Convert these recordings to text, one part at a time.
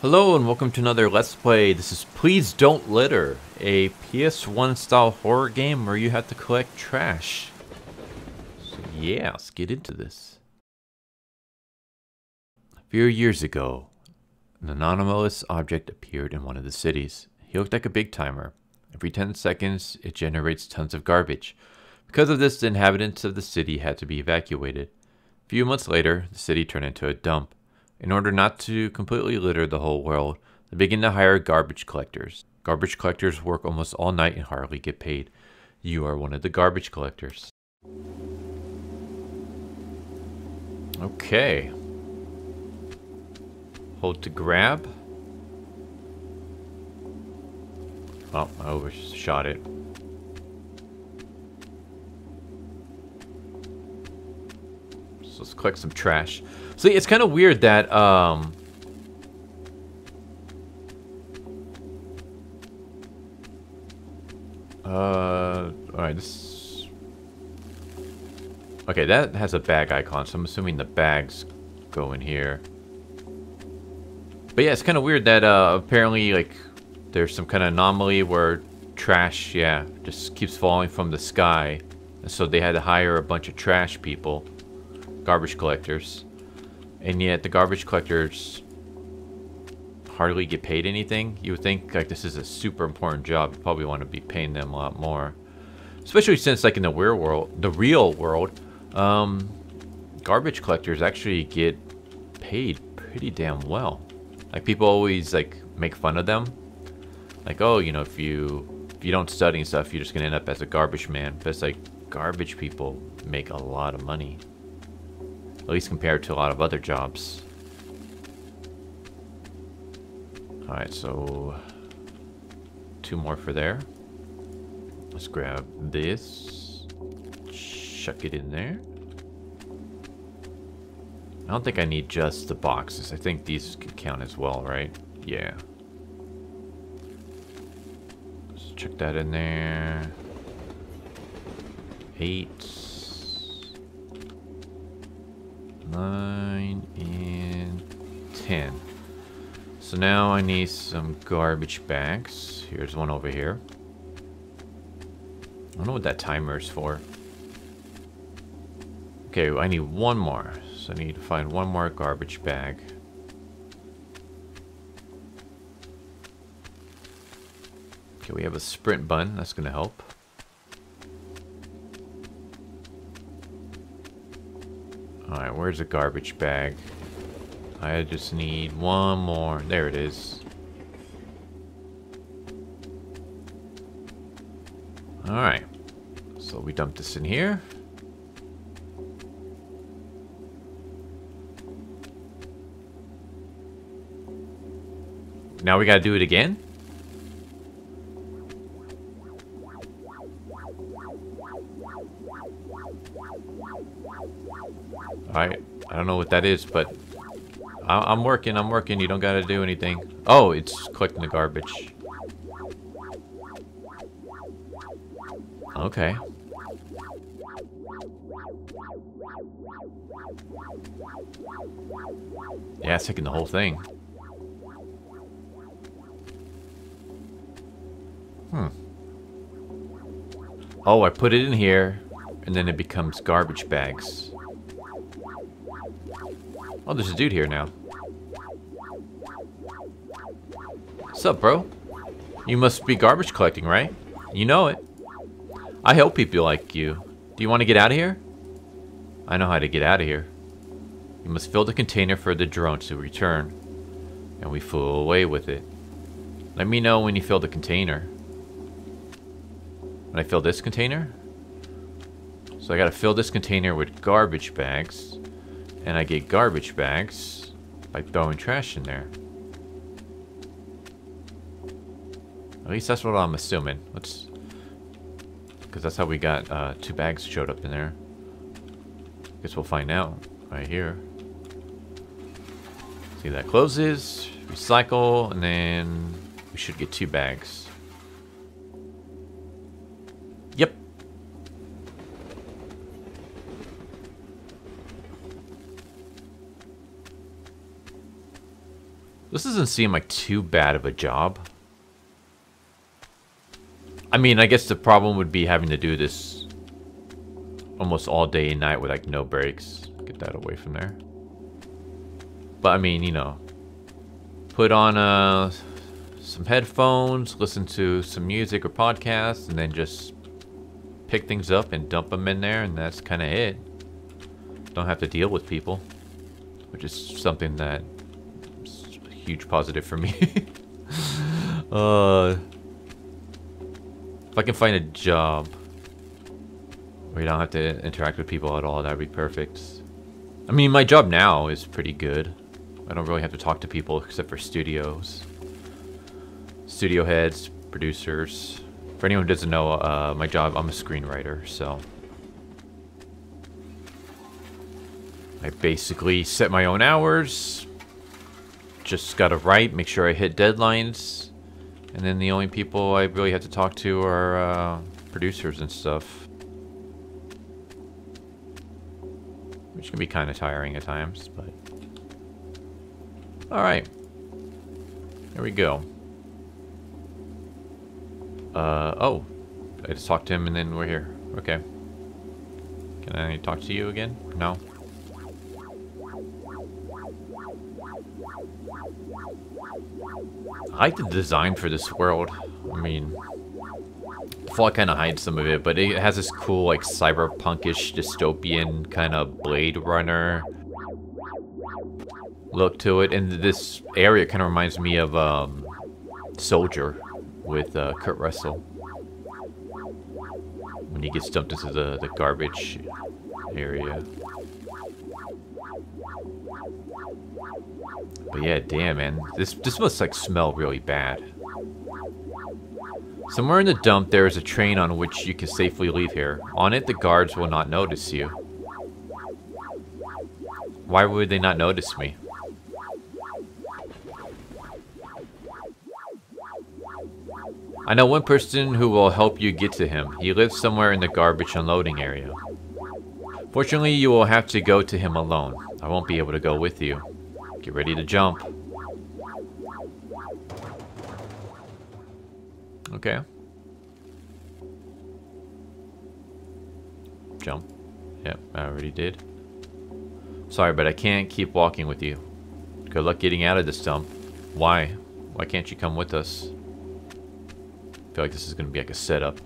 Hello and welcome to another Let's Play. This is Please Don't Litter, a PS1 style horror game where you have to collect trash. So yeah, let's get into this. A few years ago, an anomalous object appeared in one of the cities. He looked like a big timer. Every 10 seconds, it generates tons of garbage. Because of this, the inhabitants of the city had to be evacuated. A few months later, the city turned into a dump. In order not to completely litter the whole world, they begin to hire garbage collectors. Garbage collectors work almost all night and hardly get paid. You are one of the garbage collectors. Okay. Hold to grab. Oh, I overshot it. So let's collect some trash. See, it's kind of weird that, um... Uh, alright, this... Okay, that has a bag icon, so I'm assuming the bags go in here. But yeah, it's kind of weird that, uh, apparently, like, there's some kind of anomaly where trash, yeah, just keeps falling from the sky. And so they had to hire a bunch of trash people, garbage collectors. And yet the garbage collectors hardly get paid anything. You would think like this is a super important job. You probably want to be paying them a lot more. Especially since like in the real world, the real world, um, garbage collectors actually get paid pretty damn well. Like people always like make fun of them. Like, oh, you know, if you if you don't study and stuff, you're just gonna end up as a garbage man. But it's like garbage people make a lot of money. At least compared to a lot of other jobs. Alright, so... Two more for there. Let's grab this. Chuck it in there. I don't think I need just the boxes. I think these can count as well, right? Yeah. Let's check that in there. Eight. 9 and 10. So now I need some garbage bags. Here's one over here. I don't know what that timer is for. Okay, I need one more. So I need to find one more garbage bag. Okay, we have a sprint button. That's going to help. Alright, where's the garbage bag? I just need one more. There it is. Alright. So we dump this in here. Now we gotta do it again? I don't know what that is, but I am working, I'm working. You don't gotta do anything. Oh, it's collecting the garbage. Okay. Yeah, it's taking the whole thing. Hmm. Oh, I put it in here, and then it becomes garbage bags. Oh, there's a dude here now. What's up, bro? You must be garbage collecting, right? You know it. I help people like you. Do you want to get out of here? I know how to get out of here. You must fill the container for the drone to return. And we flew away with it. Let me know when you fill the container. When I fill this container? So I gotta fill this container with garbage bags. And I get garbage bags by throwing trash in there. At least that's what I'm assuming. Let's... Because that's how we got uh, two bags showed up in there. Guess we'll find out right here. See, that closes. Recycle, and then we should get two bags. This doesn't seem like too bad of a job. I mean, I guess the problem would be having to do this almost all day and night with like no breaks. Get that away from there. But I mean, you know, put on uh, some headphones, listen to some music or podcasts, and then just pick things up and dump them in there, and that's kind of it. Don't have to deal with people, which is something that huge positive for me. uh, if I can find a job where you don't have to interact with people at all, that'd be perfect. I mean, my job now is pretty good. I don't really have to talk to people except for studios. Studio heads, producers. For anyone who doesn't know, uh, my job, I'm a screenwriter, so... I basically set my own hours. Just gotta write, make sure I hit deadlines. And then the only people I really have to talk to are uh, producers and stuff. Which can be kind of tiring at times, but... Alright. Here we go. Uh, oh. I just talked to him and then we're here. Okay. Can I talk to you again? No? I like the design for this world. I mean, Fallout kind of hides some of it, but it has this cool, like, cyberpunkish, dystopian kind of Blade Runner look to it. And this area kind of reminds me of um, Soldier with uh, Kurt Russell. When he gets dumped into the, the garbage area. But yeah, damn, man. This, this must, like, smell really bad. Somewhere in the dump, there is a train on which you can safely leave here. On it, the guards will not notice you. Why would they not notice me? I know one person who will help you get to him. He lives somewhere in the garbage unloading area. Fortunately, you will have to go to him alone. I won't be able to go with you. Get ready to jump. Okay. Jump. Yep, I already did. Sorry, but I can't keep walking with you. Good luck getting out of this dump. Why? Why can't you come with us? I feel like this is going to be like a setup.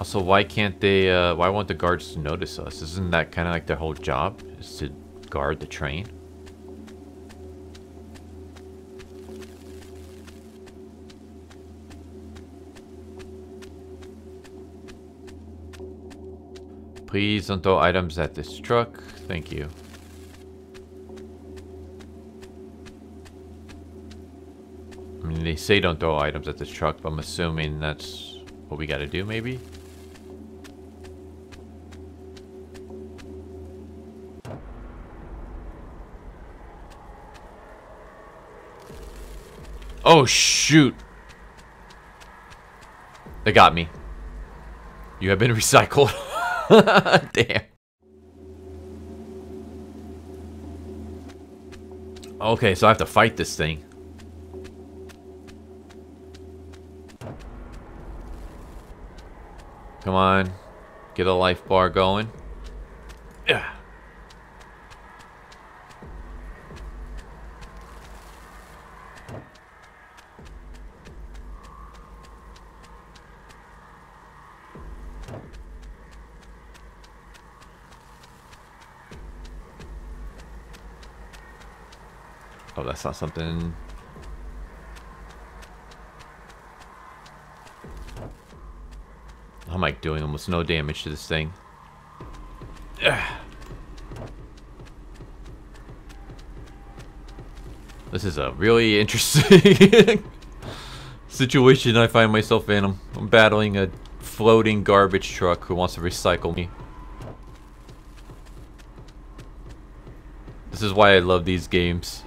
Also, why can't they, uh, why won't the guards to notice us? Isn't that kind of like their whole job? Is to guard the train? Please don't throw items at this truck. Thank you. I mean, they say don't throw items at this truck, but I'm assuming that's what we gotta do, maybe? Oh, shoot. They got me. You have been recycled. Damn. Okay, so I have to fight this thing. Come on. Get a life bar going. Yeah. Not something... I'm like doing almost no damage to this thing. Ugh. This is a really interesting situation I find myself in. I'm, I'm battling a floating garbage truck who wants to recycle me. This is why I love these games.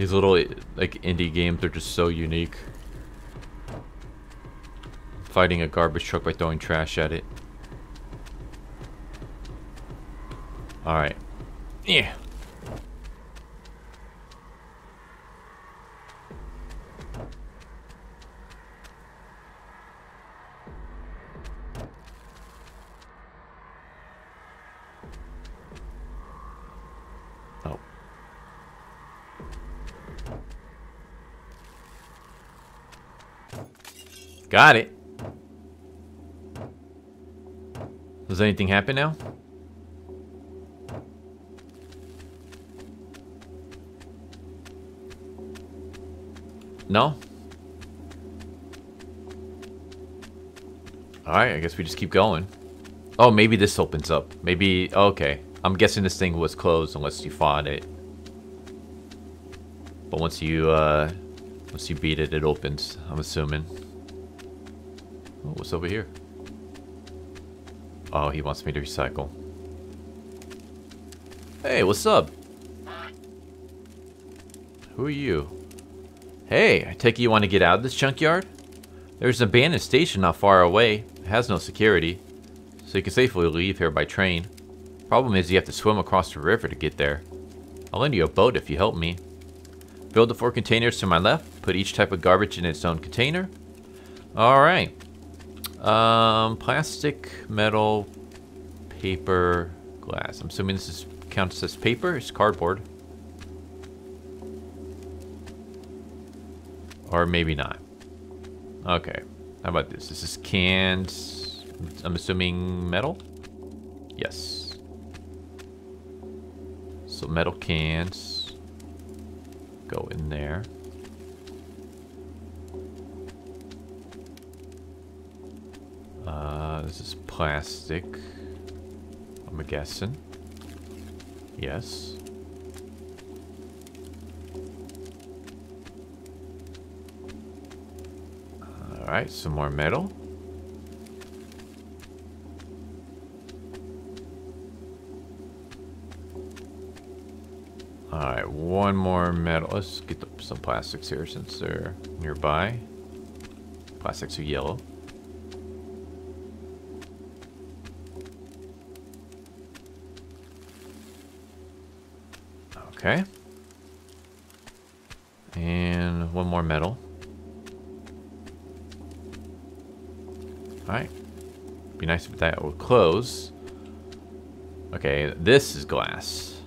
These little, like, indie games are just so unique. Fighting a garbage truck by throwing trash at it. Alright. Yeah. Oh. Got it. Does anything happen now? No? Alright, I guess we just keep going. Oh, maybe this opens up. Maybe... Okay. I'm guessing this thing was closed unless you fought it. But once you, uh... Once you beat it, it opens. I'm assuming. Oh, what's over here? Oh, he wants me to recycle. Hey, what's up? Who are you? Hey, I take it you want to get out of this junkyard? There's an abandoned station not far away. It has no security, so you can safely leave here by train. Problem is you have to swim across the river to get there. I'll lend you a boat if you help me. Build the four containers to my left. Put each type of garbage in its own container. Alright. Um, plastic, metal, paper, glass. I'm assuming this is counts as paper. It's cardboard. Or maybe not. Okay. How about this? This is canned. I'm assuming metal? Yes. So metal cans go in there. This is plastic. I'm guessing. Yes. Alright, some more metal. Alright, one more metal. Let's get the, some plastics here since they're nearby. Plastics are yellow. Okay. And one more metal. Alright. Be nice if that would close. Okay, this is glass.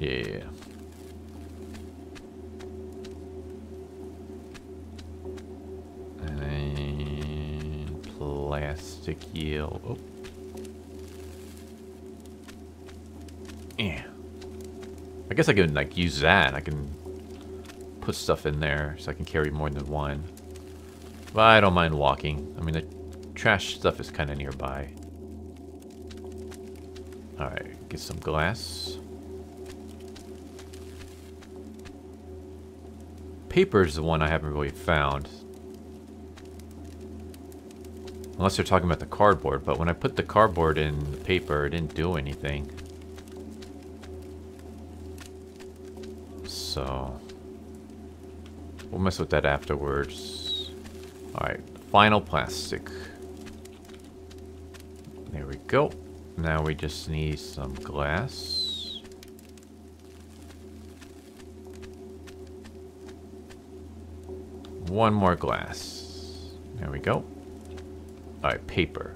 Yeah. And plastic yellow. Oh. I guess I can like use that. I can put stuff in there so I can carry more than one. But I don't mind walking. I mean, the trash stuff is kind of nearby. Alright, get some glass. Paper is the one I haven't really found. Unless they're talking about the cardboard, but when I put the cardboard in the paper, it didn't do anything. So... We'll mess with that afterwards. Alright, final plastic. There we go. Now we just need some glass. One more glass. There we go. Alright, paper.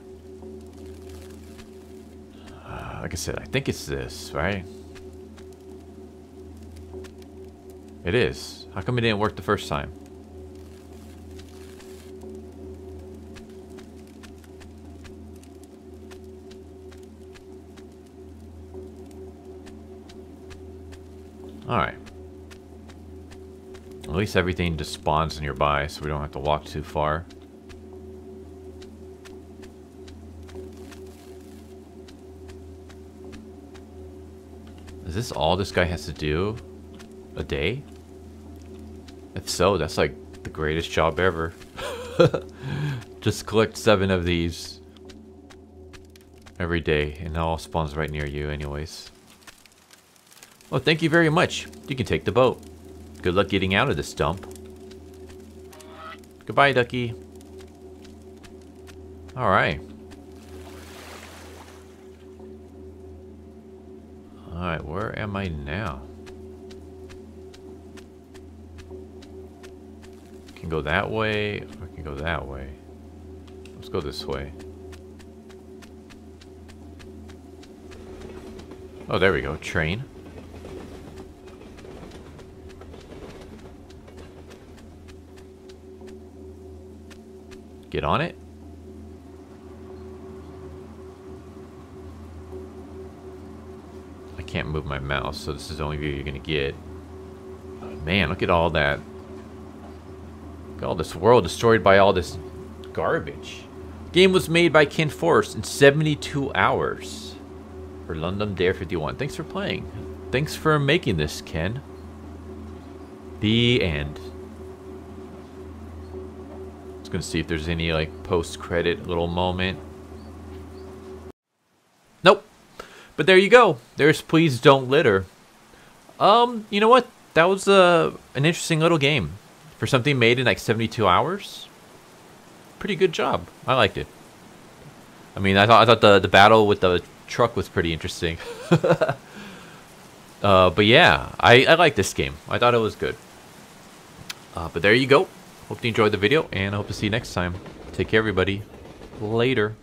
Uh, like I said, I think it's this, right? It is. How come it didn't work the first time? Alright. At least everything just spawns nearby, so we don't have to walk too far. Is this all this guy has to do? A day? If so, that's like the greatest job ever. Just collect seven of these every day, and it all spawns right near you anyways. Well, thank you very much. You can take the boat. Good luck getting out of this dump. Goodbye, Ducky. Alright. Alright, where am I now? Can go that way, or can go that way. Let's go this way. Oh, there we go. Train. Get on it. I can't move my mouse, so this is the only view you're going to get. Oh, man, look at all that. All this world destroyed by all this garbage. Game was made by KenForest in 72 hours for Ludum Dare 51. Thanks for playing. Thanks for making this, Ken. The end. Just gonna see if there's any like post-credit little moment. Nope. But there you go. There's Please Don't Litter. Um, you know what? That was uh, an interesting little game. For something made in like 72 hours. Pretty good job. I liked it. I mean, I thought I thought the the battle with the truck was pretty interesting. uh, but yeah, I I like this game. I thought it was good. Uh, but there you go. Hope you enjoyed the video, and I hope to see you next time. Take care, everybody. Later.